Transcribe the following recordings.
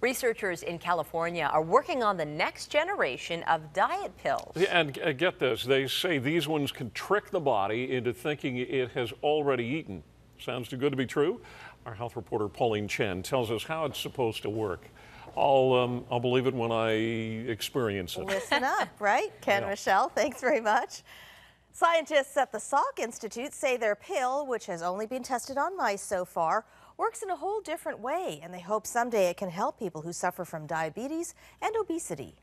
Researchers in California are working on the next generation of diet pills. Yeah, and uh, get this, they say these ones can trick the body into thinking it has already eaten. Sounds too good to be true? Our health reporter Pauline Chan tells us how it's supposed to work. I'll, um, I'll believe it when I experience it. Listen up, right? Ken Yeah. Michelle, thanks very much. Scientists at the Salk Institute say their pill, which has only been tested on mice so far, works in a whole different way, and they hope someday it can help people who suffer from diabetes and obesity.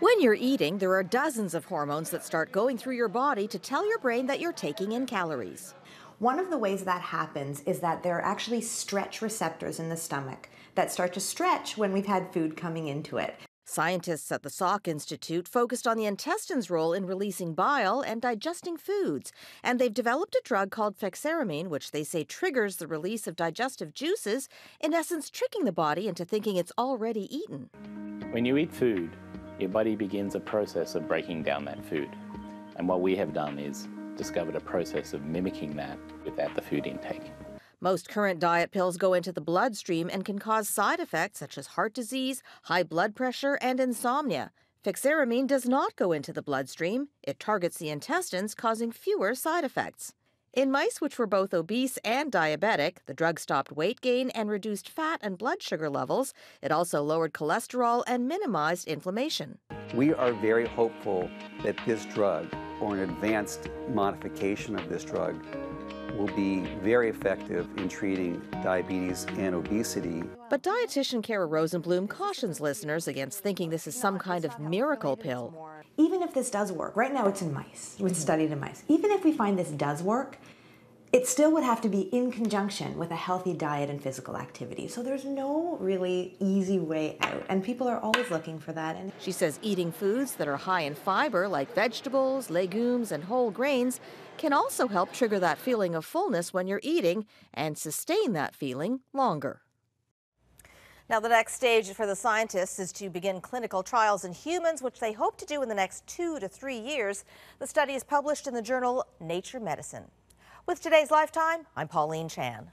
When you're eating, there are dozens of hormones that start going through your body to tell your brain that you're taking in calories. One of the ways that happens is that there are actually stretch receptors in the stomach that start to stretch when we've had food coming into it. Scientists at the Salk Institute focused on the intestine's role in releasing bile and digesting foods, and they've developed a drug called fexaramine, which they say triggers the release of digestive juices, in essence, tricking the body into thinking it's already eaten. When you eat food, your body begins a process of breaking down that food. And what we have done is discovered a process of mimicking that without the food intake. Most current diet pills go into the bloodstream and can cause side effects such as heart disease, high blood pressure, and insomnia. Fexaramine does not go into the bloodstream. It targets the intestines, causing fewer side effects. In mice which were both obese and diabetic, the drug stopped weight gain and reduced fat and blood sugar levels. It also lowered cholesterol and minimized inflammation. We are very hopeful that this drug, or an advanced modification of this drug, will be very effective in treating diabetes and obesity. But dietitian Cara Rosenbloom cautions listeners against thinking this is some kind of miracle pill. Even if this does work, right now it's in mice, it's studied in mice. Even if we find this does work, it still would have to be in conjunction with a healthy diet and physical activity. So there's no really easy way out, and people are always looking for that. And She says eating foods that are high in fiber, like vegetables, legumes, and whole grains, can also help trigger that feeling of fullness when you're eating and sustain that feeling longer. Now, the next stage for the scientists is to begin clinical trials in humans, which they hope to do in the next two to three years. The study is published in the journal Nature Medicine. With today's Lifetime, I'm Pauline Chan.